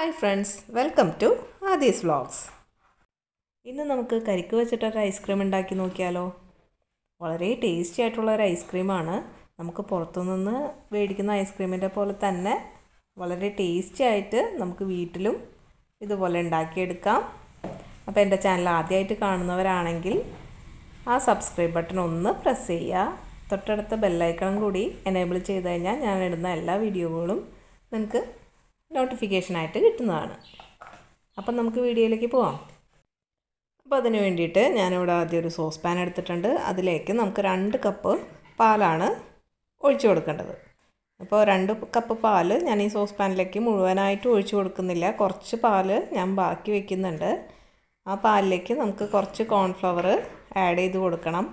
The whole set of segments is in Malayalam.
Hi friends welcome to Aadi's vlogs ഇന്ന് നമുക്ക് കരിക്ക് വെച്ചിട്ടൊരു ഐസ്ക്രീം ഉണ്ടാക്കി നോക്കിയാലോ. വളരെ ടേസ്റ്റി ആയിട്ടുള്ള ഒരു ഐസ്ക്രീമാണ് നമുക്ക് പുറത്തുനിന്ന് മേടിക്കുന്ന ഐസ്ക്രീമിന്റെ പോലെ തന്നെ വളരെ ടേസ്റ്റി ആയിട്ട് നമുക്ക് വീട്ടിലും ഇതുപോലെ ഉണ്ടാക്കിയെടുക്കാം. അപ്പോൾ എന്റെ ചാനൽ ആദ്യമായിട്ട് കാണുന്നവരാണെങ്കിൽ ആ സബ്സ്ക്രൈബ് ബട്ടൺ ഒന്ന് പ്രസ് ചെയ്യുക. തൊട്ടടുത്ത ബെല്ലൈക്കണം കൂടി എനേബിൾ ചെയ്ത് കഴിഞ്ഞാൽ ഞാൻ ഇടുന്ന എല്ലാ വീഡിയോകളും നിങ്ങൾക്ക് നോട്ടിഫിക്കേഷനായിട്ട് കിട്ടുന്നതാണ്. അപ്പം നമുക്ക് വീഡിയോയിലേക്ക് പോവാം. അപ്പോൾ അതിന് വേണ്ടിയിട്ട് ഞാനിവിടെ ആദ്യം ഒരു സോസ് പാൻ എടുത്തിട്ടുണ്ട്. അതിലേക്ക് നമുക്ക് രണ്ട് കപ്പ് പാലാണ് ഒഴിച്ചു കൊടുക്കേണ്ടത്. അപ്പോൾ രണ്ട് കപ്പ് പാൽ ഞാൻ ഈ സോസ് പാനിലേക്ക് മുഴുവനായിട്ട് ഒഴിച്ചു കൊടുക്കുന്നില്ല. കുറച്ച് പാൽ ഞാൻ ബാക്കി വെക്കുന്നുണ്ട്. ആ പാലിലേക്ക് നമുക്ക് കുറച്ച് കോൺഫ്ലവർ ആഡ് ചെയ്ത് കൊടുക്കണം.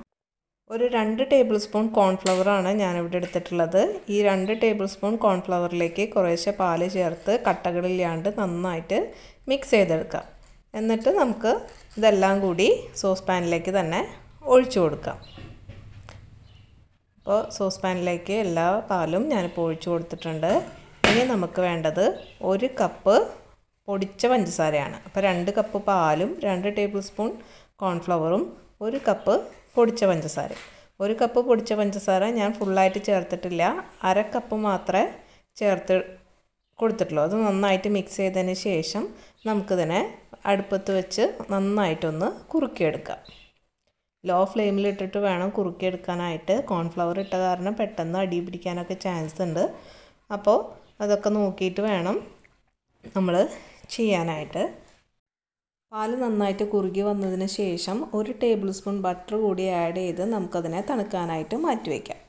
ഒരു രണ്ട് ടേബിൾ സ്പൂൺ കോൺഫ്ലവറാണ് ഞാനിവിടെ എടുത്തിട്ടുള്ളത്. ഈ രണ്ട് ടേബിൾ സ്പൂൺ കോൺഫ്ലവറിലേക്ക് കുറേശ്ശെ പാൽ ചേർത്ത് കട്ടകളില്ലാണ്ട് നന്നായിട്ട് മിക്സ് ചെയ്തെടുക്കാം. എന്നിട്ട് നമുക്ക് ഇതെല്ലാം കൂടി സോസ് പാനിലേക്ക് തന്നെ ഒഴിച്ചു കൊടുക്കാം. അപ്പോൾ സോസ് പാനിലേക്ക് എല്ലാ പാലും ഞാനിപ്പോൾ ഒഴിച്ചു കൊടുത്തിട്ടുണ്ട്. ഇനി നമുക്ക് വേണ്ടത് ഒരു കപ്പ് പൊടിച്ച പഞ്ചസാരയാണ്. അപ്പോൾ രണ്ട് കപ്പ് പാലും രണ്ട് ടേബിൾ സ്പൂൺ കോൺഫ്ലവറും ഒരു കപ്പ് പൊടിച്ച പഞ്ചസാര. ഒരു കപ്പ് പൊടിച്ച പഞ്ചസാര ഞാൻ ഫുള്ളായിട്ട് ചേർത്തിട്ടില്ല. അര കപ്പ് മാത്രമേ ചേർത്ത് കൊടുത്തിട്ടുള്ളൂ. അത് നന്നായിട്ട് മിക്സ് ചെയ്തതിന് ശേഷം നമുക്കിതിനെ അടുപ്പത്ത് വെച്ച് നന്നായിട്ടൊന്ന് കുറുക്കിയെടുക്കാം. ലോ ഫ്ലെയിമിൽ ഇട്ടിട്ട് വേണം കുറുക്കിയെടുക്കാനായിട്ട്. കോൺഫ്ലവർ ഇട്ട കാരണം പെട്ടെന്ന് അടി പിടിക്കാനൊക്കെ ചാൻസ് ഉണ്ട്. അപ്പോൾ അതൊക്കെ നോക്കിയിട്ട് വേണം നമ്മൾ ചെയ്യാനായിട്ട്. പാൽ നന്നായിട്ട് കുറുകി വന്നതിന് ശേഷം ഒരു ടേബിൾ സ്പൂൺ ബട്ടർ കൂടി ആഡ് ചെയ്ത് നമുക്കതിനെ തണുക്കാനായിട്ട് മാറ്റി വയ്ക്കാം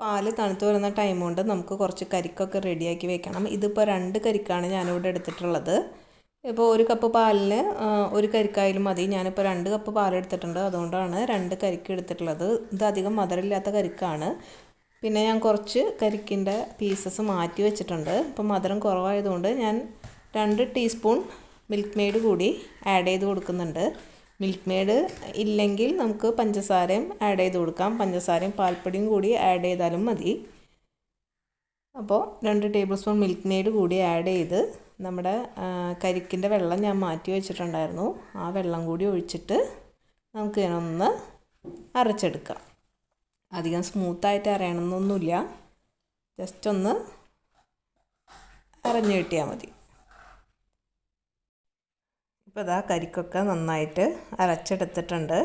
പാൽ തണുത്ത് വരുന്ന ടൈം കൊണ്ട് നമുക്ക് കുറച്ച് കരിക്കൊക്കെ റെഡിയാക്കി വെക്കണം. ഇതിപ്പോൾ രണ്ട് കരിക്കാണ് ഞാനിവിടെ എടുത്തിട്ടുള്ളത്. ഇപ്പോൾ ഒരു കപ്പ് പാലിന് ഒരു കരിക്കായാലും മതി. ഞാനിപ്പോൾ രണ്ട് കപ്പ് പാൽ എടുത്തിട്ടുണ്ട്. അതുകൊണ്ടാണ് രണ്ട് കരിക്ക് എടുത്തിട്ടുള്ളത്. ഇത് അധികം മധുരമില്ലാത്ത കരിക്കാണ്. പിന്നെ ഞാൻ കുറച്ച് കരിക്കിന്റെ പീസസ് മാറ്റി വെച്ചിട്ടുണ്ട്. ഇപ്പോൾ മധുരം കുറവായതുകൊണ്ട് ഞാൻ രണ്ട് ടീസ്പൂൺ മിൽക്ക് മെയ്ഡ് കൂടി ആഡ് ചെയ്ത് കൊടുക്കുന്നുണ്ട്. മിൽക്ക് മെയ്ഡ് ഇല്ലെങ്കിൽ നമുക്ക് പഞ്ചസാരയും ആഡ് ചെയ്ത് കൊടുക്കാം. പഞ്ചസാരയും പാൽപ്പൊടിയും കൂടി ആഡ് ചെയ്താലും മതി. അപ്പോൾ രണ്ട് ടേബിൾ സ്പൂൺ മിൽക്ക് മെയ്ഡ് കൂടി ആഡ് ചെയ്ത് നമ്മുടെ കരിക്കിന്റെ വെള്ളം ഞാൻ മാറ്റി വെച്ചിട്ടുണ്ടായിരുന്നു. ആ വെള്ളം കൂടി ഒഴിച്ചിട്ട് നമുക്ക് ഇതിനൊന്ന് അരച്ചെടുക്കാം. അധികം സ്മൂത്തായിട്ട് അരയണമെന്നൊന്നുമില്ല. ജസ്റ്റ് ഒന്ന് അരഞ്ഞു കിട്ടിയാൽ മതി. ഇപ്പോൾ ഇതാ കരിക്കൊക്കെ നന്നായിട്ട് അരച്ചെടുത്തിട്ടുണ്ട്.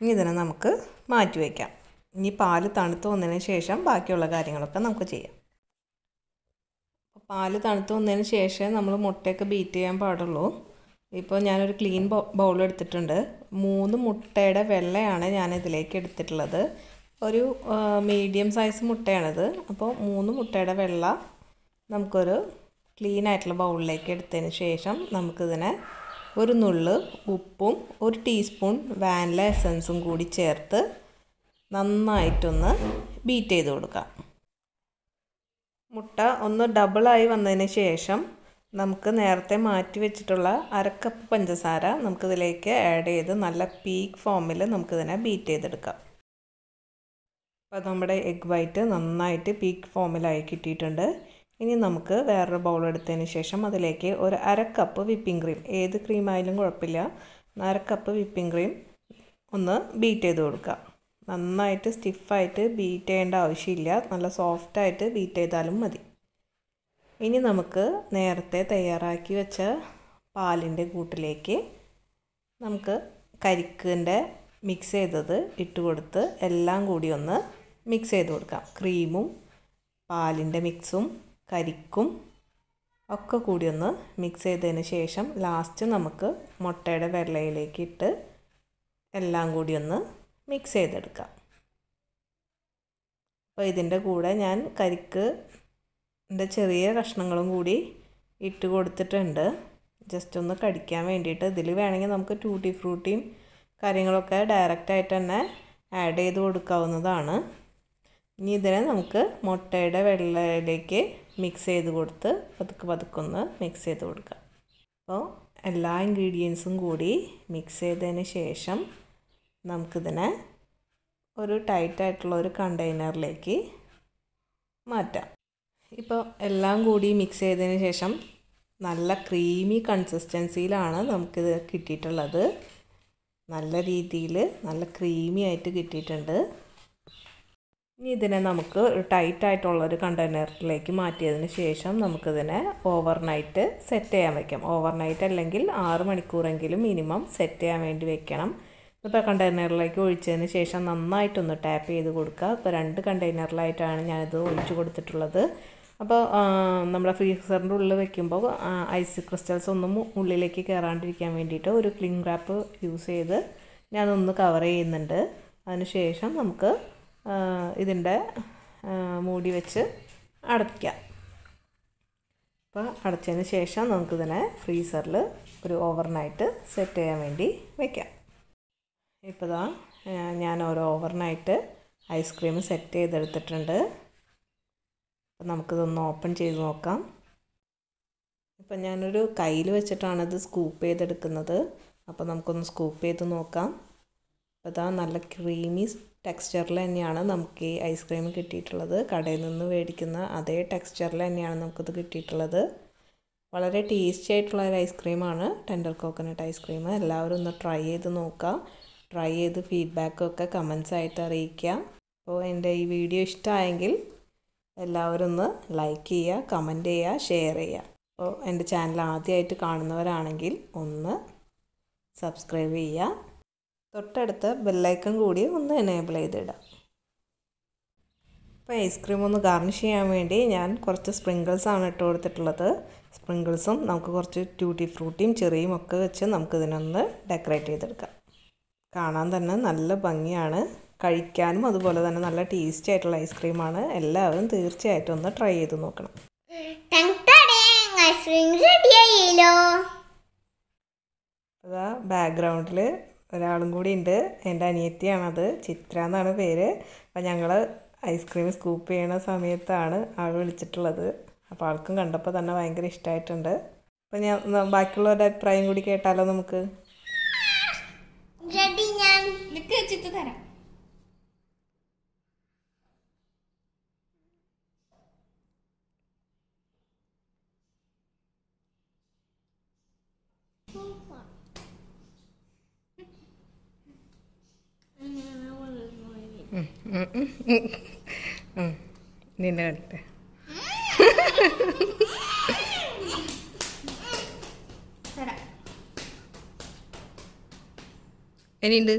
ഇനി ഇതിനെ നമുക്ക് മാറ്റി വയ്ക്കാം ഇനി പാൽ തണുത്ത് വന്നതിന് ശേഷം ബാക്കിയുള്ള കാര്യങ്ങളൊക്കെ നമുക്ക് ചെയ്യാം. പാൽ തണുത്ത് വന്നതിന് ശേഷം നമ്മൾ മുട്ടയൊക്കെ ബീറ്റ് ചെയ്യാൻ പാടുള്ളൂ. ഇപ്പോൾ ഞാനൊരു ക്ലീൻ ബൗൾ എടുത്തിട്ടുണ്ട്. മൂന്ന് മുട്ടയുടെ വെള്ളയാണ് ഞാൻ ഇതിലേക്ക് എടുത്തിട്ടുള്ളത്. ഒരു മീഡിയം സൈസ് മുട്ടയാണിത്. അപ്പോൾ മൂന്ന് മുട്ടയുടെ വെള്ള നമുക്കൊരു ക്ലീൻ ആയിട്ടുള്ള ബൗളിലേക്ക് എടുത്തതിന് ശേഷം നമുക്കിതിനെ ഒരു നുള്ള് ഉപ്പും ഒരു ടീസ്പൂൺ വാനില എസൻസും കൂടി ചേർത്ത് നന്നായിട്ടൊന്ന് ബീറ്റ് ചെയ്ത് കൊടുക്കാം. മുട്ട ഒന്ന് ഡബിളായി വന്നതിന് ശേഷം നമുക്ക് നേരത്തെ മാറ്റി വെച്ചിട്ടുള്ള അരക്കപ്പ് പഞ്ചസാര നമുക്കിതിലേക്ക് ആഡ് ചെയ്ത് നല്ല പീക്ക് ഫോമിൽ നമുക്കിതിനെ ബീറ്റ് ചെയ്തെടുക്കാം. അപ്പോൾ നമ്മുടെ എഗ് വൈറ്റ് നന്നായിട്ട് പീക്ക് ഫോമിലായി കിട്ടിയിട്ടുണ്ട്. ഇനി നമുക്ക് വേറൊരു ബൗൾ എടുത്തതിന് ശേഷം അതിലേക്ക് ഒരു അര കപ്പ് വിപ്പിംഗ് ക്രീം ഏത് ക്രീമായാലും കുഴപ്പമില്ല. അര കപ്പ് വിപ്പിംഗ് ക്രീം ഒന്ന് ബീറ്റ് ചെയ്ത് കൊടുക്കുക. നന്നായിട്ട് സ്റ്റിഫായിട്ട് ബീറ്റ് ചെയ്യേണ്ട ആവശ്യമില്ല. നല്ല സോഫ്റ്റായിട്ട് ബീറ്റ് ചെയ്താലും മതി. ഇനി നമുക്ക് നേരത്തെ തയ്യാറാക്കി വെച്ച പാലിന്റെ കൂട്ടിലേക്ക് നമുക്ക് കരിക്കിന്റെ മിക്സ് ചെയ്തത് ഇട്ട് കൊടുത്ത് എല്ലാം കൂടി ഒന്ന് മിക്സ് ചെയ്ത് കൊടുക്കാം. ക്രീമും പാലിന്റെ മിക്സും കരിക്കും ഒക്കെ കൂടി ഒന്ന് മിക്സ് ചെയ്തതിന് ശേഷം ലാസ്റ്റ് നമുക്ക് മുട്ടയുടെ വെള്ളയിലേക്ക് ഇട്ട് എല്ലാം കൂടി ഒന്ന് മിക്സ് ചെയ്തെടുക്കാം. അപ്പോൾ ഇതിന്റെ കൂടെ ഞാൻ കരിക്ക് ചെറിയ കഷ്ണങ്ങളും കൂടി ഇട്ട് കൊടുത്തിട്ടുണ്ട്. ജസ്റ്റ് ഒന്ന് കടിക്കാൻ വേണ്ടിയിട്ട് ഇതിൽ വേണമെങ്കിൽ നമുക്ക് ടൂട്ടി ഫ്രൂട്ടിയും കാര്യങ്ങളൊക്കെ ഡയറക്റ്റായിട്ട് തന്നെ ആഡ് ചെയ്ത് കൊടുക്കാവുന്നതാണ്. ഇനി ഇതിനെ നമുക്ക് മുട്ടയുടെ വെള്ളയിലേക്ക് മിക്സ് ചെയ്ത് കൊടുത്ത് പതുക്കെ പതുക്കൊന്ന് മിക്സ് ചെയ്ത് കൊടുക്കാം. അപ്പോൾ എല്ലാ ഇൻഗ്രീഡിയൻസും കൂടി മിക്സ് ചെയ്തതിന് ശേഷം നമുക്കിതിനെ ഒരു ടൈറ്റായിട്ടുള്ള ഒരു കണ്ടെയ്നറിലേക്ക് മാറ്റാം. ഇപ്പോൾ എല്ലാം കൂടി മിക്സ് ചെയ്തതിന് ശേഷം നല്ല ക്രീമി കൺസിസ്റ്റൻസിയിലാണ് നമുക്കിത് കിട്ടിയിട്ടുള്ളത്. നല്ല രീതിയിൽ നല്ല ക്രീമി ആയിട്ട് കിട്ടിയിട്ടുണ്ട്. ഇനി ഇതിനെ നമുക്ക് ടൈറ്റായിട്ടുള്ളൊരു കണ്ടെയ്നറിലേക്ക് മാറ്റിയതിന് ശേഷം നമുക്കിതിനെ ഓവർനൈറ്റ് സെറ്റ് ചെയ്യാൻ വെക്കാം. ഓവർനൈറ്റ് അല്ലെങ്കിൽ ആറ് മണിക്കൂറെങ്കിലും മിനിമം സെറ്റ് ചെയ്യാൻ വേണ്ടി വെക്കണം. ഇപ്പോൾ കണ്ടെയ്നറിലേക്ക് ഒഴിച്ചതിന് ശേഷം നന്നായിട്ടൊന്ന് ടാപ്പ് ചെയ്ത് കൊടുക്കുക. ഇപ്പോൾ രണ്ട് കണ്ടെയ്നറിലായിട്ടാണ് ഞാനിത് ഒഴിച്ചു കൊടുത്തിട്ടുള്ളത്. അപ്പോൾ നമ്മുടെ ഫ്രീസറിന്റെ ഉള്ളിൽ വെക്കുമ്പോൾ ഐസ് ക്രിസ്റ്റൽസ് ഒന്നും ഉള്ളിലേക്ക് കയറാണ്ടിരിക്കാൻ വേണ്ടിയിട്ട് ഒരു ക്ലിംഗ് റാപ്പ് യൂസ് ചെയ്ത് ഞാനൊന്ന് കവർ ചെയ്യുന്നുണ്ട്. അതിനുശേഷം നമുക്ക് ഇതിന്റെ മൂടി വെച്ച് അടയ്ക്കാം. അപ്പോൾ അടച്ചതിന് ശേഷം നമുക്കിതിനെ ഫ്രീസറിൽ ഒരു ഓവർനൈറ്റ് സെറ്റ് ചെയ്യാൻ വേണ്ടി വയ്ക്കാം ഇപ്പോൾ ഇതാ ഞാൻ ഒരു ഓവർനൈറ്റ് ഐസ്ക്രീം സെറ്റ് ചെയ്തെടുത്തിട്ടുണ്ട്. അപ്പം നമുക്കിതൊന്ന് ഓപ്പൺ ചെയ്ത് നോക്കാം. ഇപ്പം ഞാനൊരു കയ്യിൽ വെച്ചിട്ടാണ് സ്കൂപ്പ് ചെയ്തെടുക്കുന്നത്. അപ്പോൾ നമുക്കൊന്ന് സ്കൂപ്പ് ചെയ്ത് നോക്കാം. അപ്പോൾ അതാ നല്ല ക്രീമി ടെക്സ്ചറിൽ തന്നെയാണ് നമുക്ക് ഈ ഐസ്ക്രീം കിട്ടിയിട്ടുള്ളത്. കടയിൽ നിന്ന് മേടിക്കുന്ന അതേ ടെക്സ്ചറിൽ തന്നെയാണ് നമുക്കിത് കിട്ടിയിട്ടുള്ളത്. വളരെ ടേസ്റ്റി ആയിട്ടുള്ള ഒരു ഐസ്ക്രീമാണ് ടെൻഡർ കോക്കനട്ട് ഐസ്ക്രീം എല്ലാവരും ഒന്ന് ട്രൈ ചെയ്ത് നോക്കുക ട്രൈ ചെയ്ത് ഫീഡ്ബാക്കൊക്കെ കമൻസ് ആയിട്ട് അറിയിക്കുക അപ്പോൾ എന്റെ ഈ വീഡിയോ ഇഷ്ടമായെങ്കിൽ എല്ലാവരും ഒന്ന് ലൈക്ക് ചെയ്യുക കമന്റ് ചെയ്യുക ഷെയർ ചെയ്യുക അപ്പോൾ എന്റെ ചാനൽ ആദ്യമായിട്ട് കാണുന്നവരാണെങ്കിൽ ഒന്ന് സബ്സ്ക്രൈബ് ചെയ്യുക തൊട്ടടുത്ത ബെല്ലൈക്കൺ കൂടി ഒന്ന് എനേബിൾ ചെയ്തിടാം. അപ്പോൾ ഐസ്ക്രീം ഒന്ന് ഗാർണിഷ് ചെയ്യാൻ വേണ്ടി ഞാൻ കുറച്ച് സ്പ്രിങ്കിൾസാണ് ഇട്ട് കൊടുത്തിട്ടുള്ളത്. സ്പ്രിങ്കിൾസും നമുക്ക് കുറച്ച് ട്യൂട്ടി ഫ്രൂട്ടിയും ചെറിയും ഒക്കെ വെച്ച് നമുക്കിതിനൊന്ന് ഡെക്കറേറ്റ് ചെയ്തെടുക്കാം. കാണാൻ തന്നെ നല്ല ഭംഗിയാണ്. കഴിക്കാനും അതുപോലെ തന്നെ നല്ല ടേസ്റ്റി ആയിട്ടുള്ള ഐസ്ക്രീമാണ് എല്ലാവരും തീർച്ചയായിട്ടും ഒന്ന് ട്രൈ ചെയ്ത് നോക്കണം. അതാ ബാക്ക്ഗ്രൗണ്ടിൽ ഒരാളും കൂടി ഉണ്ട്. എന്റെ അനിയത്തിയാണത്. ചിത്ര എന്നാണ് പേര്. അപ്പം ഞങ്ങൾ ഐസ്ക്രീം സ്കൂപ്പ് ചെയ്യണ സമയത്താണ് ആൾ വിളിച്ചിട്ടുള്ളത്. അപ്പോൾ ആൾക്കും കണ്ടപ്പോൾ തന്നെ ഭയങ്കര ഇഷ്ടമായിട്ടുണ്ട് അപ്പം ഞാൻ ബാക്കിയുള്ളവരുടെ അഭിപ്രായം കൂടി കേട്ടാലോ നമുക്ക്? ഞാൻ നിക്ക് നിന്നെ കണ്ടിട്ട് ഇനിയുണ്ട്